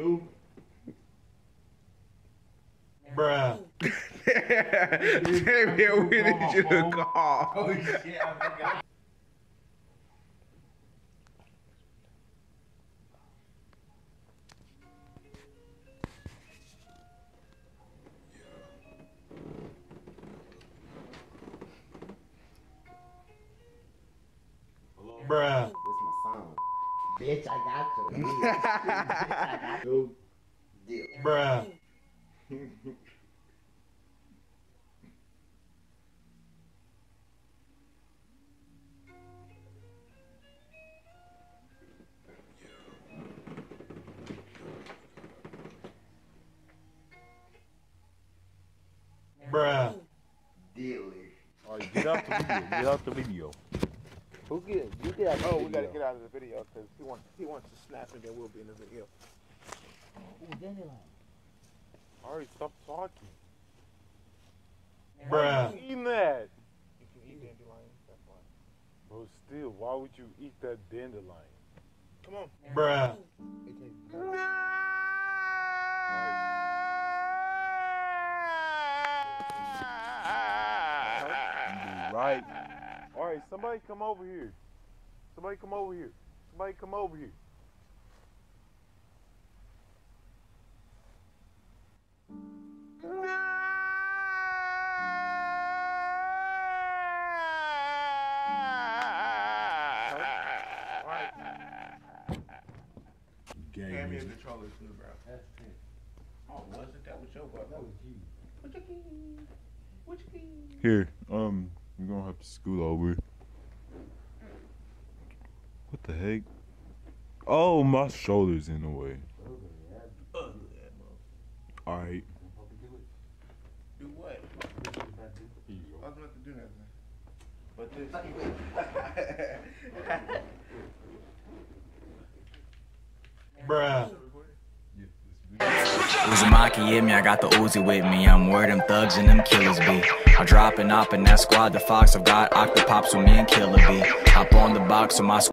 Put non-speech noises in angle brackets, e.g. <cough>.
school? Bruh. <laughs> Damn it, you to call? Oh shit, I forgot. Bruh. This my song. Bitch, I got you. <laughs> Bitch, I got you. Deal. Bruh. Bruh. Deal. Alright, get out the video. Get out the video. Who get you get out of the Oh, video. we gotta get out of the video because he wants he wants to snap and then we'll be in the video. Alright, stop talking. Bruh. Eating that. If you can eat dandelions. That's why. Bro, still, why would you eat that dandelion? Come on. Bruh. You right. Alright, somebody come over here. Somebody come over here. Somebody come over here. Alright. Gang Hand me a music. controller too, bro. That's it. Oh, wasn't that was your button? That was you. What you key? What you key? Here, um, you're gonna have to scoot over. What the heck? Oh, my shoulder's in the way. Ugly ass bro. Alright. Do what? I was about to do nothing. But this. Bruh. Uzumaki hit me, I got the Uzi with me. I'm where them thugs and them killers be. I'm dropping up in that squad, the Fox. I've got Octopops with me and Killer B. Hop on the box with my squad.